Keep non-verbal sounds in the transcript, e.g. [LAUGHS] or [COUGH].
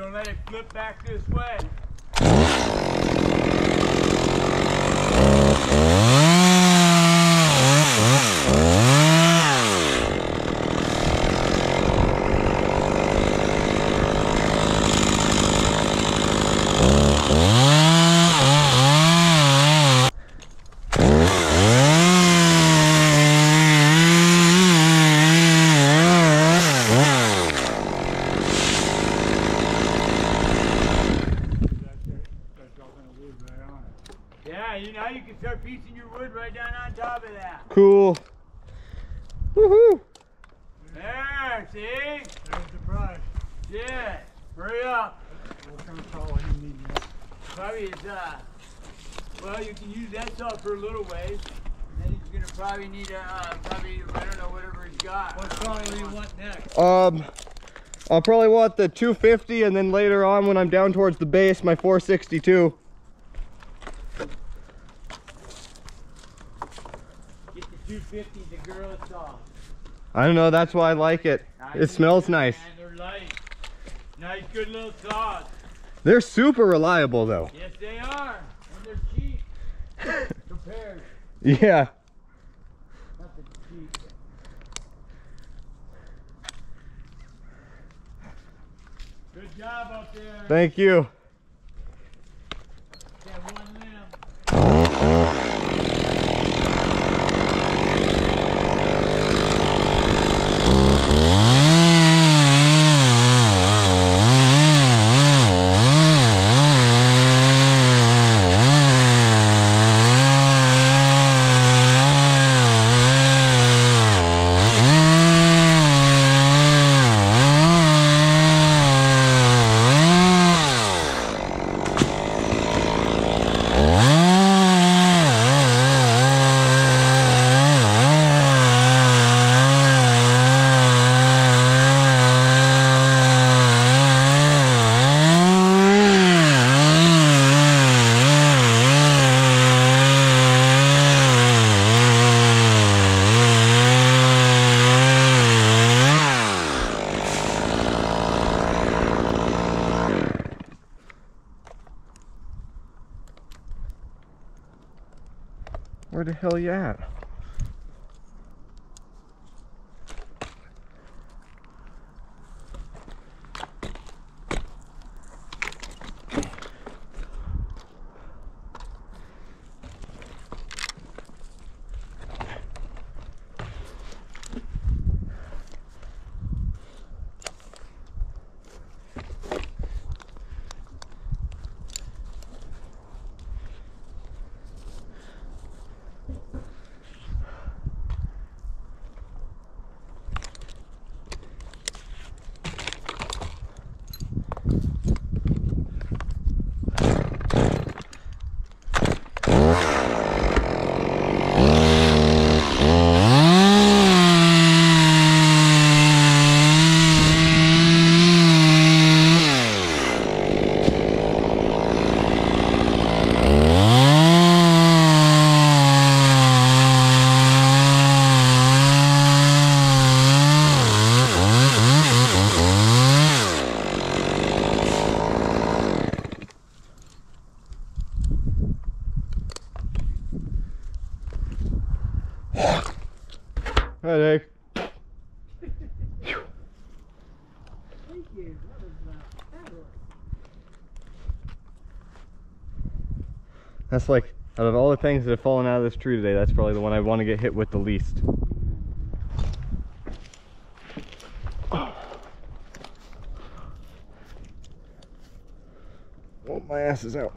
Don't let it flip back this way. Yeah, you know you can start piecing your wood right down on top of that. Cool. Woohoo! There, see? There's the brush. Yeah. Hurry up. What kind of saw you need next? Probably is, uh, well, you can use that saw for a little ways. Then he's gonna probably need a, uh, probably, I don't know, whatever he's got. What saw do you want next? Um, I'll probably want the 250 and then later on when I'm down towards the base, my 462. Get the 250, the Gorilla saw. I don't know, that's why I like it. It smells nice. And they're light. Nice, good little saws. They're super reliable though. Yes, they are. And they're cheap. [LAUGHS] Compared. Yeah. Cheap. Good job up there. Thank you. Got one limb. Where the hell you at? Hi, Dave. Thank you. That's like, out of all the things that have fallen out of this tree today, that's probably the one I want to get hit with the least. Oh, my ass is out.